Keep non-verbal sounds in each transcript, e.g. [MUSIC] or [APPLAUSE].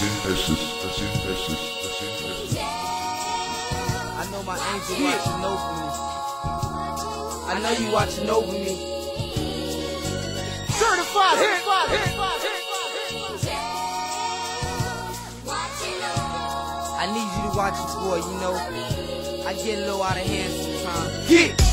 I know my angel watching over me. I know you watching over me. Certified, certified, certified, I need you to watch it boy, you know. I get a little out of hand sometimes. Yeah.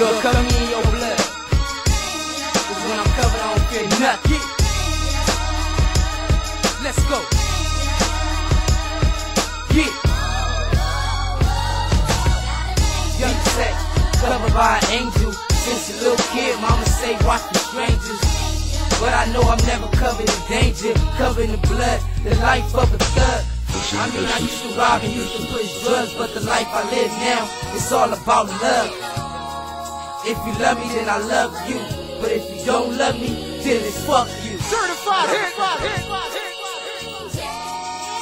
Look, color me in your blood. Cause when I'm covered, I don't feel nothing. Let's go. Yeah. Young sex, covered by an angel. Since a little kid, mama say watch the strangers. But I know I'm never covered in danger. Covered in blood, the life of a thug. I mean, I used to rob and used to push drugs, but the life I live now, it's all about love. If you love me, then I love you. But if you don't love me, then it's fuck you. Certified, certified, certified,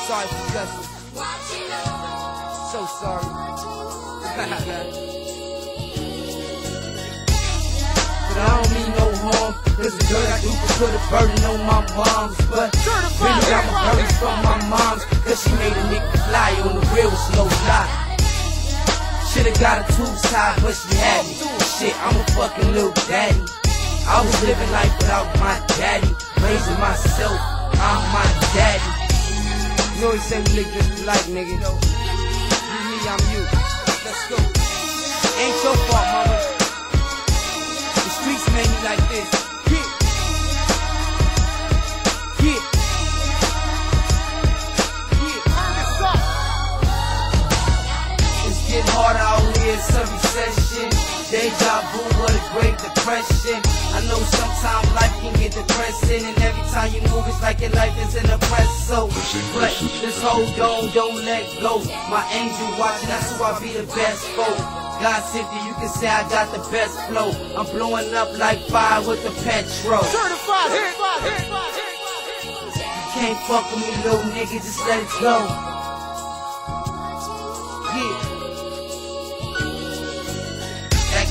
Sorry for cussing. So sorry. [LAUGHS] but I don't mean no harm. Cause the good I do could put a burden on my mom's. But really I'm a burden from my mom's. Cause she made a nigga fly on the real slow lie. Should've got a tube tied, but she had me. Shit, I'm a fucking little daddy. I was living life without my daddy. Raising myself, I'm my daddy. You he said we live just like nigga. You me, I'm you. Let's go. Deja vu, what a great depression. I know sometimes life can get depressing, and every time you move, it's like your life is in a press. So, but just hold on, don't let go. My angel watching, that's who I be the best for. God sent you, you can say I got the best flow. I'm blowing up like fire with the petrol. Certified, certified, certified, You can't fuck with me, little nigga, just let it go.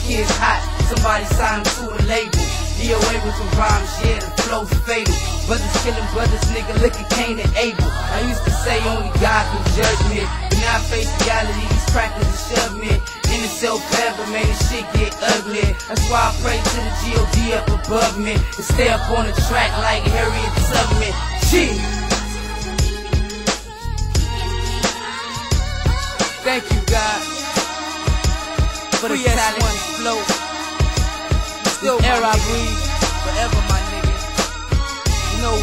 Kid's hot, somebody sign him to a label. DOA with the rhymes, yeah, the flow's fatal. Brothers killing brothers, nigga, look at Cain and Abel. I used to say only God can judge me, but now I face reality, these crackers and shove me. In the cell forever, man, this shit get ugly. That's why I pray to the G.O.D. up above me, and stay up on the track like Harriet Tubman. Gee. Thank you, God for the talent one flow. Still air I breathe, forever my nigga. You know,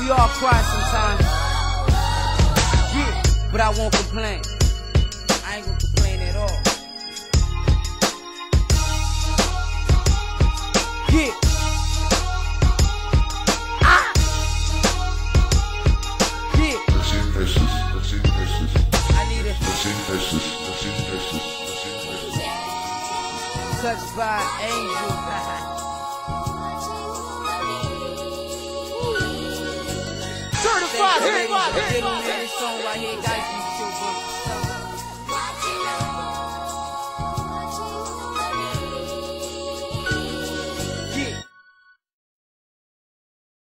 we all cry sometimes. Yeah, but I won't complain. I ain't gonna complain at all. Yeah. Ah. Yeah. I need a touched by an angel. Certified hip hop, hip hop.